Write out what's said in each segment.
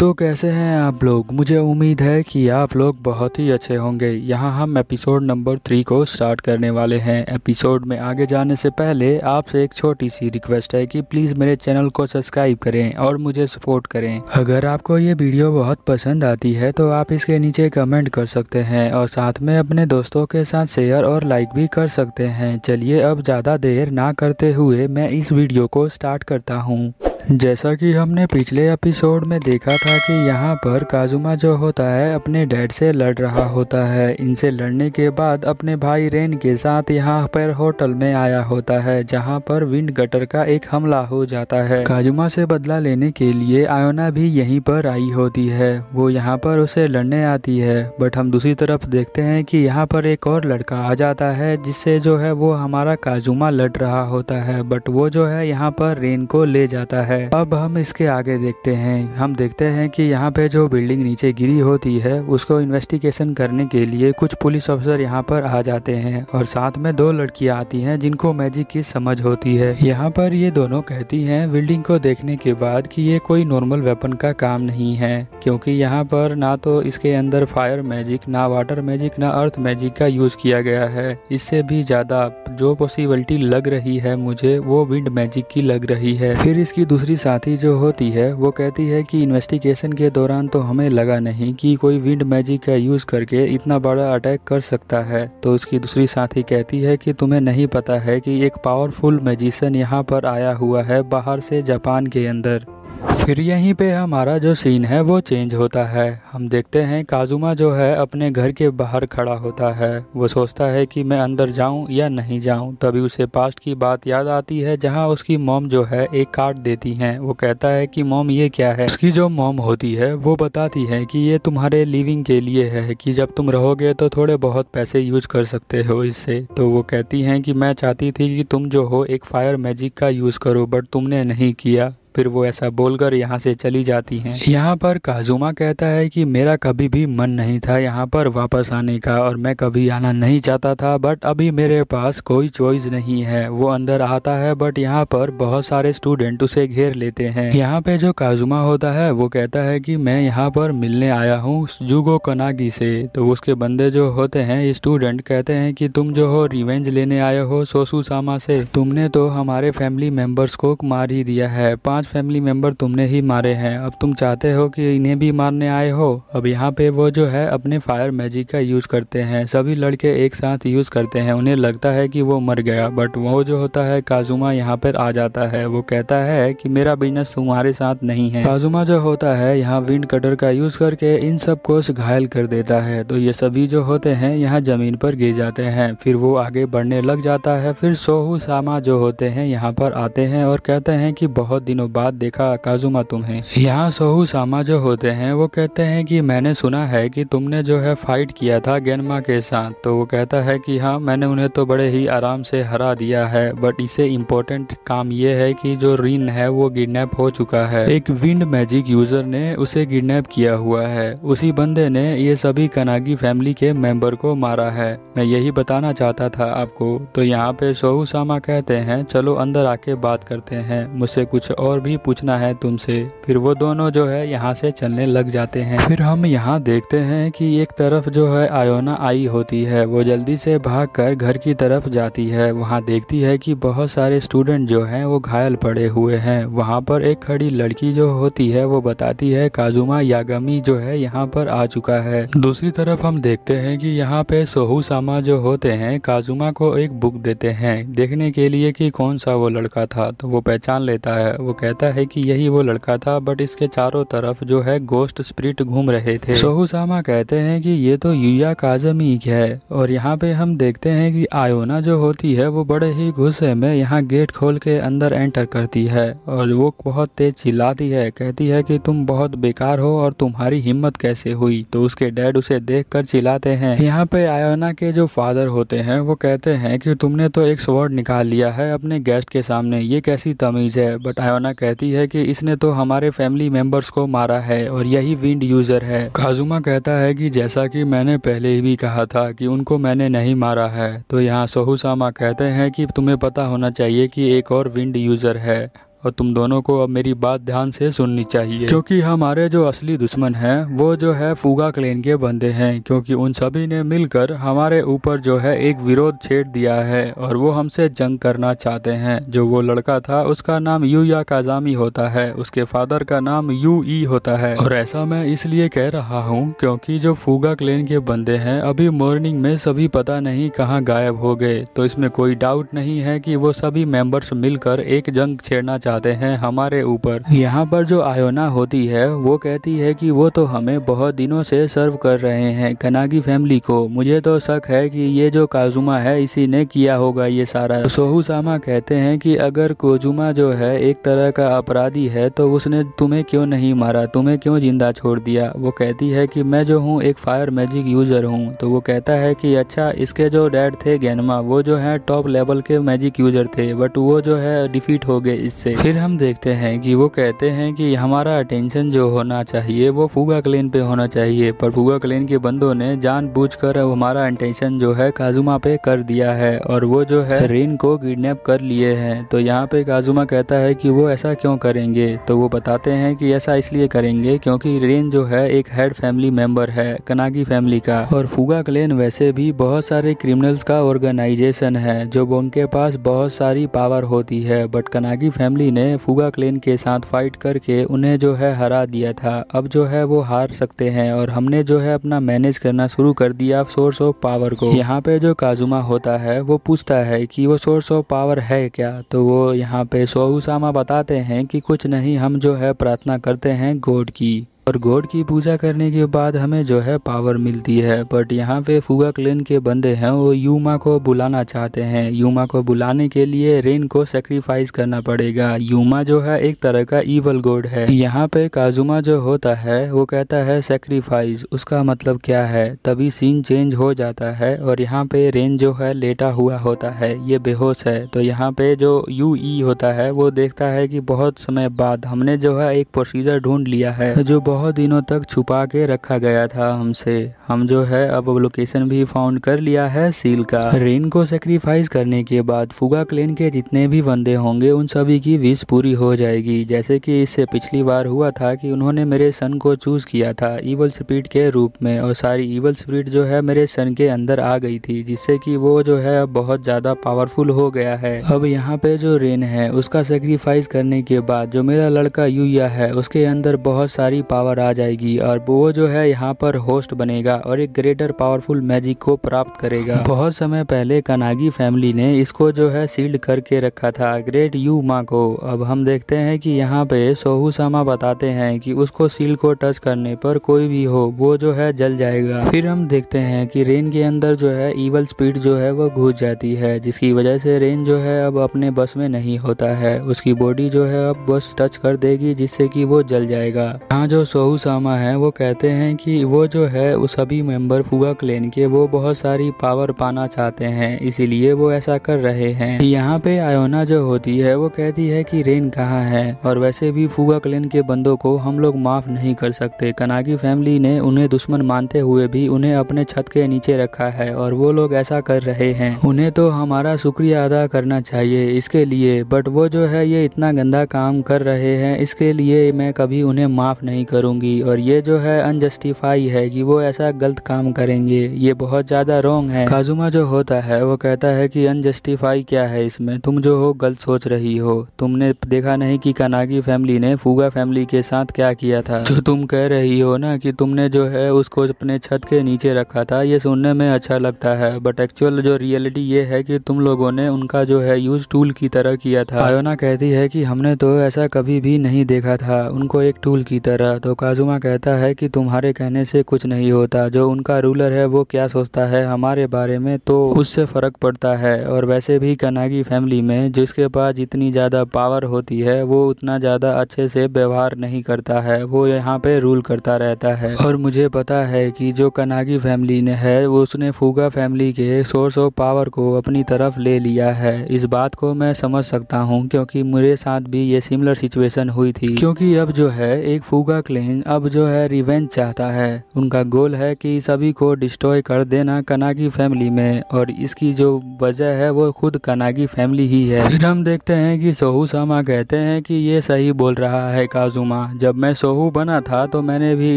तो कैसे हैं आप लोग? मुझे उम्मीद है कि आप लोग बहुत ही अच्छे होंगे। यहाँ हम एपिसोड नंबर थ्री को स्टार्ट करने वाले हैं। एपिसोड में आगे जाने से पहले आपसे एक छोटी सी रिक्वेस्ट है कि प्लीज़ मेरे चैनल को सब्सक्राइब करें और मुझे सपोर्ट करें। अगर आपको ये वीडियो बहुत पसंद आती है तो आप इसके नीचे कमेंट कर सकते हैं और साथ में अपने दोस्तों के साथ शेयर और लाइक भी कर सकते हैं। चलिए अब ज़्यादा देर ना करते हुए मैं इस वीडियो को स्टार्ट करता हूँ। जैसा कि हमने पिछले एपिसोड में देखा था कि यहाँ पर काजुमा जो होता है, अपने डैड से लड़ रहा होता है। इनसे लड़ने के बाद अपने भाई रेन के साथ यहाँ पर होटल में आया होता है, जहाँ पर विंड गटर का एक हमला हो जाता है। काजुमा से बदला लेने के लिए आयोना भी यहीं पर आई होती है। वो यहाँ पर उसे लड़ने आती है बट हम दूसरी तरफ़ देखते हैं कि यहाँ पर एक और लड़का आ जाता है, जिससे जो है वो हमारा काजुमा लड़ रहा होता है बट वो जो है यहाँ पर रेन को ले जाता है। है। अब हम इसके आगे देखते हैं। हम देखते हैं कि यहाँ पे जो बिल्डिंग नीचे गिरी होती है, उसको इन्वेस्टिगेशन करने के लिए कुछ पुलिस अफसर यहाँ पर आ जाते हैं और साथ में दो लड़कियाँ आती हैं जिनको मैजिक की समझ होती है। यहाँ पर ये दोनों कहती हैं, बिल्डिंग को देखने के बाद कि ये कोई नॉर्मल वेपन का काम नहीं है, क्योंकि यहाँ पर ना तो इसके अंदर फायर मैजिक ना वाटर मैजिक ना अर्थ मैजिक का यूज़ किया गया है। इससे भी ज़्यादा जो पॉसिबिलिटी लग रही है मुझे, वो विंड मैजिक की लग रही है। फिर इसकी दूसरी दूसरी साथी जो होती है, वो कहती है कि इन्वेस्टिगेशन के दौरान तो हमें लगा नहीं कि कोई विंड मैजिक का यूज़ करके इतना बड़ा अटैक कर सकता है। तो उसकी दूसरी साथी कहती है कि तुम्हें नहीं पता है कि एक पावरफुल मैजिशन यहाँ पर आया हुआ है बाहर से जापान के अंदर। फिर यहीं पे हमारा जो सीन है वो चेंज होता है। हम देखते हैं काजुमा जो है अपने घर के बाहर खड़ा होता है। वो सोचता है कि मैं अंदर जाऊँ या नहीं जाऊँ, तभी उसे पास्ट की बात याद आती है जहाँ उसकी मोम जो है एक कार्ड देती हैं। वो कहता है कि मोम ये क्या है? उसकी जो मोम होती है, वो बताती है कि ये तुम्हारे लिविंग के लिए है कि जब तुम रहोगे तो थोड़े बहुत पैसे यूज़ कर सकते हो इससे। तो वो कहती हैं कि, मैं चाहती थी कि तुम जो हो एक फायर मैजिक का यूज़ करो बट तुमने नहीं किया। फिर वो ऐसा बोलकर यहाँ से चली जाती हैं। यहाँ पर काजुमा कहता है कि मेरा कभी भी मन नहीं था यहाँ पर वापस आने का और मैं कभी आना नहीं चाहता था बट अभी मेरे पास कोई चॉइस नहीं है। वो अंदर आता है बट यहाँ पर बहुत सारे स्टूडेंट उसे घेर लेते हैं। यहाँ पे जो काजुमा होता है, वो कहता है कि मैं यहाँ पर मिलने आया हूँ जुगो कनागी से। तो उसके बंदे जो होते हैं स्टूडेंट कहते हैं कि तुम जो हो रिवेंज लेने आए हो सोसू सामा से। तुमने तो हमारे फैमिली मेंबर्स को मार ही दिया है। पाँच फैमिली मेंबर तुमने ही मारे हैं। अब तुम चाहते हो कि इन्हें भी मारने आए हो? अब यहाँ पे वो जो है अपने फायर मैजिक का यूज़ करते हैं। सभी लड़के एक साथ यूज़ करते हैं। उन्हें लगता है कि वो मर गया। बट वो जो होता है, काजुमा यहाँ पर आ जाता है। वो कहता है कि मेरा बिज़नेस तुम्हारे साथ नहीं है। काजुमा जो होता है, यहाँ विंड कटर का यूज़ करके इन सबको घायल कर देता है। तो ये सभी जो होते हैं, यहाँ ज़मीन पर गिर जाते हैं। फिर वो आगे बढ़ने लग जाता है। फिर सोहू सामा जो होते हैं, यहाँ पर आते हैं और कहते हैं कि बहुत दिनों बाद देखा, काजुमा, तुम्हें। यहाँ सोहू सामा जो होते हैं, वो कहते हैं कि मैंने सुना है कि तुमने जो है फाइट किया था गेनमा के साथ। तो वो कहता है कि हाँ मैंने उन्हें तो बड़े ही आराम से हरा दिया है बट इसे इम्पोर्टेंट काम ये है कि जो रिन है, वो किडनैप हो चुका है। एक विंड मैजिक यूज़र ने उसे किडनैप किया हुआ है। उसी बंदे ने ये सभी कनागी फैमिली के मेंबर को मारा है। मैं यही बताना चाहता था आपको। तो यहाँ पे सोहू सामा कहते हैं, चलो अंदर आके बात करते हैं। मुझसे कुछ और भी पूछना है तुमसे। फिर वो दोनों जो है यहाँ से चलने लग जाते हैं। फिर हम यहाँ देखते हैं कि एक तरफ़ जो है आयोना आई होती है, वो जल्दी से भाग कर घर की तरफ़ जाती है। वहाँ देखती है कि बहुत सारे स्टूडेंट जो हैं वो घायल पड़े हुए हैं। वहाँ पर एक खड़ी लड़की जो होती है, वो बताती है काजुमा यागमी जो है यहाँ पर आ चुका है। दूसरी तरफ़ हम देखते हैं कि यहाँ पे सोहू सामा जो होते हैं, काजुमा को एक बुक देते हैं। देखने के लिए कि कौन सा वो लड़का था तो वो पहचान लेता है। वो कहता है कि यही वो लड़का था बट इसके चारों तरफ़ जो है गोस्ट स्प्रिट घूम रहे थे। सोहू सामा कहते हैं कि ये तो युया काजमी है, और यहाँ पे हम देखते हैं कि आयोना जो होती है, वो बड़े ही गुस्से में यहाँ गेट खोल के अंदर एंटर करती है, और वो बहुत तेज चिल्लाती है, कहती है कि तुम बहुत बेकार हो और तुम्हारी हिम्मत कैसे हुई? तो उसके डैड उसे देख कर चिल्लाते हैं। यहाँ पे आयोना के जो फादर होते हैं, वो कहते हैं कि तुमने तो एक स्वर्ड निकाल लिया है अपने गेस्ट के सामने, ये कैसी तमीज है? बट आयोना कहती है कि इसने तो हमारे फैमिली मेंबर्स को मारा है और यही विंड यूज़र है। काजुमा कहता है कि जैसा कि मैंने पहले ही भी कहा था कि उनको मैंने नहीं मारा है तो यहाँ सोहूसामा कहते हैं कि तुम्हें पता होना चाहिए कि एक और विंड यूज़र है। और तुम दोनों को अब मेरी बात ध्यान से सुननी चाहिए। क्योंकि हमारे जो असली दुश्मन हैं, वो जो है फूगा क्लेन के बंदे हैं, क्योंकि उन सभी ने मिलकर हमारे ऊपर जो है एक विरोध छेड़ दिया है और वो हमसे जंग करना चाहते हैं। जो वो लड़का था, उसका नाम यू या काजामी होता है। उसके फादर का नाम यू ई होता है। और ऐसा मैं इसलिए कह रहा हूँ, क्योंकि जो फूगा क्लेन के बंदे हैं, अभी मॉर्निंग में सभी पता नहीं कहाँ गायब हो गए। तो इसमें कोई डाउट नहीं है कि वो सभी मेंबर्स मिलकर एक जंग छेड़ना चाहते हैं हमारे ऊपर। यहाँ पर जो आयोना होती है, वो कहती है कि वो तो हमें बहुत दिनों से सर्व कर रहे हैं। कनागी फैमिली को, मुझे तो शक है कि ये जो काजुमा है, इसी ने किया होगा ये सारा। सोहू सामा कहते हैं कि अगर कोजुमा जो है, एक तरह का अपराधी है तो उसने तुम्हें क्यों नहीं मारा? तुम्हें क्यों ज़िंदा छोड़ दिया? वो कहती है कि मैं जो हूँ, एक फायर मैजिक यूज़र हूँ। तो वो कहता है कि अच्छा इसके जो डैड थे, गैनमा, वो जो है टॉप लेवल के मैजिक यूज़र थे बट वो जो है डिफीट हो गए इससे। फिर हम देखते हैं कि वो कहते हैं कि हमारा अटेंशन जो होना चाहिए, वो फूगा क्लेन पे होना चाहिए। पर फूगा क्लेन के बंदों ने जान कर हमारा अटेंशन जो है काजुमा पे कर दिया है और वो जो है रेन को किडनैप कर लिए हैं। तो यहाँ पे काजुमा कहता है कि वो ऐसा क्यों करेंगे? तो वो बताते हैं कि ऐसा इसलिए करेंगे क्योंकि रेन जो है एक हेड फैमिली मेंबर है कनागी फैमिली का। और फूगा क्लेन वैसे भी बहुत सारे क्रिमिनल्स का ऑर्गेनाइजेशन है, जो उनके पास बहुत सारी पावर होती है। बट कनागी फैमिली ने फुगा क्लेन के साथ फाइट करके उन्हें जो है हरा दिया था। अब जो है वो हार सकते हैं और हमने जो है अपना मैनेज करना शुरू कर दिया सोर्स ऑफ़ पावर को। यहाँ पे जो काजुमा होता है, वो पूछता है कि वो सोर्स ऑफ़ पावर है क्या? तो वो यहाँ पे सोहुसामा बताते हैं कि कुछ नहीं, हम जो है प्रार्थना करते हैं गॉड की। और गॉड की पूजा करने के बाद हमें जो है पावर मिलती है। बट यहाँ पे फुगा क्लेन के बंदे हैं, वो यूमा को बुलाना चाहते हैं। यूमा को बुलाने के लिए रेन को सेक्रीफाइस करना पड़ेगा। यूमा जो है एक तरह का ईवल गॉड है। यहाँ पे काजुमा जो होता है, वो कहता है सेक्रीफाइस उसका मतलब क्या है? तभी सीन चेंज हो जाता है और यहाँ पे रेन जो है लेटा हुआ होता है। ये बेहोश है। तो यहाँ पे जो यू ई होता है, वो देखता है कि बहुत समय बाद हमने जो है एक प्रोसीजर ढूंढ लिया है। जो बहुत बहुत दिनों तक छुपा के रखा गया था हमसे। हम जो है, अब लोकेशन भी फाउंड कर लिया है सील का। रेन को सेक्रीफाइस करने के बाद फुगा क्लेन के जितने भी बंदे होंगे, उन सभी की विश पूरी हो जाएगी। जैसे कि इससे पिछली बार हुआ था कि उन्होंने मेरे सन को चूज़ किया था ईवल स्प्रिट के रूप में। और सारी ईवल स्प्रिट जो है, मेरे सन के अंदर आ गई थी, जिससे कि वो जो है, अब बहुत ज़्यादा पावरफुल हो गया है। अब यहाँ पे जो रेन है, उसका सेक्रीफाइस करने के बाद जो मेरा लड़का यूया है, उसके अंदर बहुत सारी पावर पावर आ जाएगी और वो जो है यहाँ पर होस्ट बनेगा और एक ग्रेटर पावरफुल मैजिक को प्राप्त करेगा। बहुत समय पहले कनागी फैमिली ने इसको जो है सील्ड करके रखा था ग्रेट यू माँ को। अब हम देखते हैं कि यहाँ पे सोहू सामा बताते हैं कि उसको सील को टच करने पर कोई भी हो वो जो है जल जाएगा। फिर हम देखते हैं कि रेन के अंदर जो है ईवल स्पीड जो है वो घुस जाती है जिसकी वजह से रेन जो है अब अपने बस में नहीं होता है। उसकी बॉडी जो है अब बस टच कर देगी जिससे कि वो जल जाएगा। यहाँ जो सोहू सामा है, वो कहते हैं कि वो जो है, वो सभी मेंबर फुगा क्लेन के, वो बहुत सारी पावर पाना चाहते हैं, इसीलिए वो ऐसा कर रहे हैं। यहाँ पे आयोना जो होती है, वो कहती है कि रेन कहाँ है? और वैसे भी फुगा क्लेन के बंदों को हम लोग माफ़ नहीं कर सकते। कनागी फैमिली ने उन्हें दुश्मन मानते हुए भी उन्हें अपने छत के नीचे रखा है, और वो लोग ऐसा कर रहे हैं। उन्हें तो हमारा शुक्रिया अदा करना चाहिए इसके लिए, बट वो जो है, ये इतना गंदा काम कर रहे हैं, इसके लिए मैं कभी उन्हें माफ़ नहीं करूँ करूँगी और ये जो है अनजस्टिफाई है कि वो ऐसा गलत काम करेंगे, ये बहुत ज़्यादा रॉन्ग है। काजुमा जो होता है, वो कहता है कि अनजस्टिफाई क्या है इसमें? तुम जो हो, गलत सोच रही हो। तुमने देखा नहीं कि कनागी फैमिली ने फूगा फैमिली के साथ क्या किया था? जो तुम कह रही हो ना कि तुमने जो है उसको अपने छत के नीचे रखा था, ये सुनने में अच्छा लगता है। बट एक्चुअल जो रियलिटी ये है कि तुम लोगों ने उनका जो है यूज़ टूल की तरह किया था। आयोना कहती है कि हमने तो ऐसा कभी भी नहीं देखा था, उनको एक टूल की तरह। तो काजुमा कहता है कि तुम्हारे कहने से कुछ नहीं होता। जो उनका रूलर है, वो क्या सोचता है? हमारे बारे में तो उससे फ़र्क पड़ता है। और वैसे भी कनागी फैमिली में जिसके पास जितनी ज़्यादा पावर होती है, वो उतना ज़्यादा अच्छे से व्यवहार नहीं करता है। वो यहाँ पे रूल करता रहता है। और मुझे पता है कि जो कनागी फैमिली ने है वो उसने फूगा फैमिली के सोर्स ऑफ़ पावर को अपनी तरफ़ ले लिया है। इस बात को मैं समझ सकता हूँ, क्योंकि मेरे साथ भी ये सिमिलर सिचुएशन हुई थी। क्योंकि अब जो है, एक फूगा क्लेन क्लेन अब जो है रिवेंज चाहता है। उनका गोल है कि सभी को डिस्ट्रॉय कर देना कनागी फैमिली में। और इसकी जो वजह है, वो खुद कनागी फैमिली ही है। फिर हम देखते हैं कि सोहू सामा कहते हैं कि ये सही बोल रहा है काजुमा। जब मैं सोहू बना था तो मैंने भी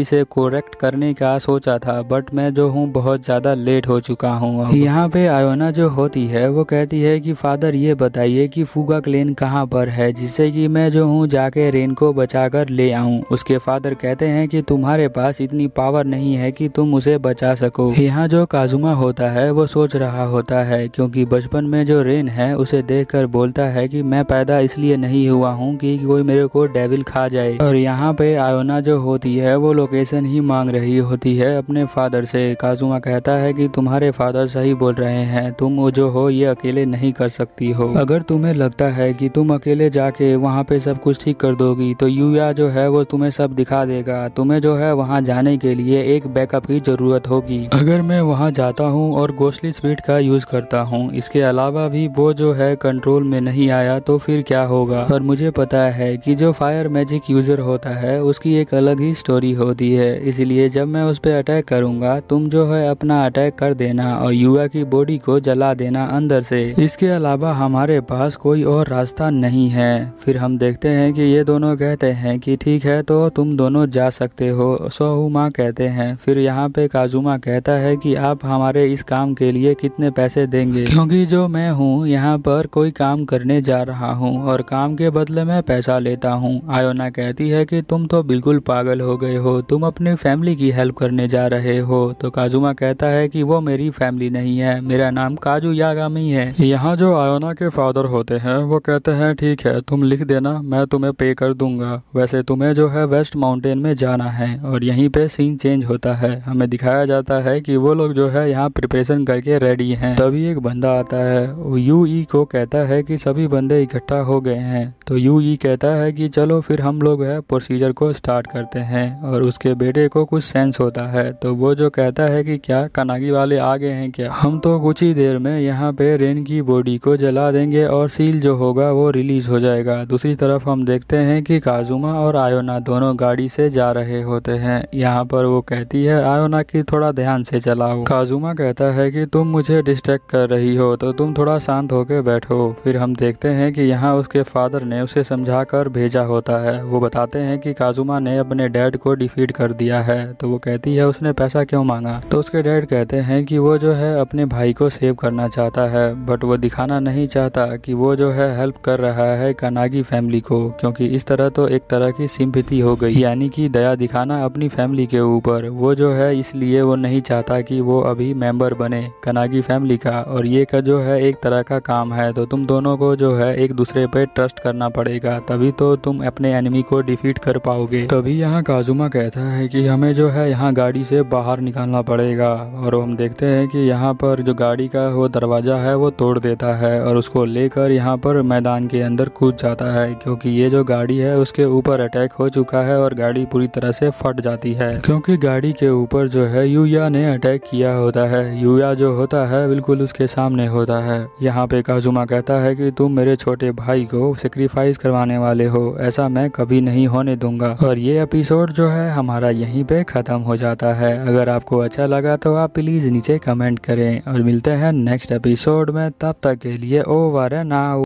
इसे कोरेक्ट करने का सोचा था। बट मैं जो हूँ, बहुत ज़्यादा लेट हो चुका हूँ। यहाँ पे आयोना जो होती है, वो कहती है कि, फादर, ये बताइए कि फूगा क्लेन कहाँ पर है, जिससे कि मैं जो हूँ, जाके रेन को बचा कर ले आऊँ। उसके फादर कहते हैं कि तुम्हारे पास इतनी पावर नहीं है कि तुम उसे बचा सको। यहाँ जो काजुमा होता है, वो सोच रहा होता है, क्योंकि बचपन में जो रेन है, उसे देख बोलता है की मैं पैदा इसलिए नहीं हुआ हूँ की कोई मेरे को डेविल खा जाए। और यहाँ पे आयोना जो होती है, वो लोकेशन ही मांग रही होती है अपने फादर से। काजुमा कहता है कि तुम्हारे फादर सही बोल रहे हैं, तुम वो जो हो, ये अकेले नहीं कर सकती हो। अगर तुम्हें लगता है कि तुम अकेले जाके वहाँ पे सब कुछ ठीक कर दोगी तो यूया जो है, वो तुम्हें सब दिखा देगा। तुम्हें जो है वहाँ जाने के लिए एक बैकअप की ज़रूरत होगी। अगर मैं वहाँ जाता हूँ और गोस्टली स्पीड का यूज़ करता हूँ, इसके अलावा भी वो जो है कंट्रोल में नहीं आया तो फिर क्या होगा? और मुझे पता है कि जो फायर मैजिक यूज़र होता है, उसकी एक अलग ही स्टोरी होती है। इसलिए जब मैं उस पर अटैक करूँगा, तुम जो है अपना अटैक कर देना और युवा की बॉडी को जला देना अंदर से। इसके अलावा हमारे पास कोई और रास्ता नहीं है। फिर हम देखते हैं कि ये दोनों कहते हैं कि ठीक है तो तुम दोनों जा सकते हो। सोहुमा कहते हैं, फिर यहाँ पे काजुमा कहता है कि आप हमारे इस काम के लिए कितने पैसे देंगे? क्योंकि जो मैं हूँ, यहाँ पर कोई काम करने जा रहा हूँ और काम के बदले में पैसा लेता हूँ। आयोना कहती है कि तुम तो बिल्कुल पागल हो गए हो, तुम अपनी फैमिली की हेल्प करने जा रहे हो। तो काजुमा कहता है कि वो मेरी फैमिली नहीं है, मेरा नाम काजू यागामी है। यहाँ जो आयोना के फादर होते हैं, वो कहते हैं, ठीक है, तुम लिख देना, मैं तुम्हें पे कर दूँगा। वैसे तुम्हें जो है वेस्ट माउंटेन में जाना है और यहीं पे सीन चेंज होता है। हमें दिखाया जाता है कि वो लोग जो है यहाँ प्रिपरेशन करके रेडी हैं। तभी एक बंदा आता है। यू ई को कहता है कि सभी बंदे इकट्ठा हो गए हैं। तो यू ई कहता है कि चलो फिर हम लोग है प्रोसीजर को स्टार्ट करते हैं और उसके बेटे को कुछ सेंस होता है। तो वो जो कहता है कि क्या कनागी वाले आ गए हैं क्या? हम तो कुछ ही देर में यहाँ पे रेन की बॉडी को जला देंगे और सील जो होगा वो रिलीज़ हो जाएगा। दूसरी तरफ़ हम देखते हैं कि काजुमा और आयोना दोनों गाड़ी से जा रहे होते हैं। यहाँ पर वो कहती है आयोना की थोड़ा ध्यान से चलाओ। काजुमा कहता है कि, तुम मुझे डिस्ट्रैक्ट कर रही हो तो तुम थोड़ा शांत होकर बैठो। फिर हम देखते हैं कि यहाँ उसके फादर ने उसे समझा कर भेजा होता है। वो बताते हैं कि काजुमा ने अपने डैड को डिफीट कर दिया है। तो वो कहती है, उसने पैसा क्यों मांगा? तो उसके डैड कहते हैं कि, वो जो है अपने भाई को सेव करना चाहता है बट वो दिखाना नहीं चाहता कि वो जो है हेल्प कर रहा है कनागी फैमिली को, क्योंकि इस तरह तो एक तरह की सिंपति हो गई यानी कि दया दिखाना अपनी फैमिली के ऊपर। वो जो है इसलिए वो नहीं चाहता कि वो अभी मेंबर बने कनागी फैमिली का। और ये का जो है एक तरह का काम है तो तुम दोनों को जो है एक दूसरे पे ट्रस्ट करना पड़ेगा। तभी तो तुम अपने एनिमी को डिफीट कर पाओगे। तभी यहाँ काजुमा कहता है कि हमें जो है यहाँ गाड़ी से बाहर निकालना पड़ेगा। और हम देखते हैं कि यहाँ पर जो गाड़ी का वो दरवाज़ा है, वो तोड़ देता है और उसको लेकर यहाँ पर मैदान के अंदर कूद जाता है। क्योंकि ये जो गाड़ी है, उसके ऊपर अटैक हो चुका है और गाड़ी पूरी तरह से फट जाती है। क्योंकि गाड़ी के ऊपर जो है यूया ने अटैक किया होता है। यूया जो होता है बिल्कुल उसके सामने होता है। यहाँ पे काजुमा कहता है कि तुम मेरे छोटे भाई को सेक्रीफाइस करवाने वाले हो। ऐसा मैं कभी नहीं होने दूँगा। और ये एपिसोड जो है हमारा यहीं पे खत्म हो जाता है। अगर आपको अच्छा लगा तो आप प्लीज़ नीचे कमेंट करें। और मिलते हैं नेक्स्ट एपिसोड में। तब तक के लिए ओवर एंड नाउ।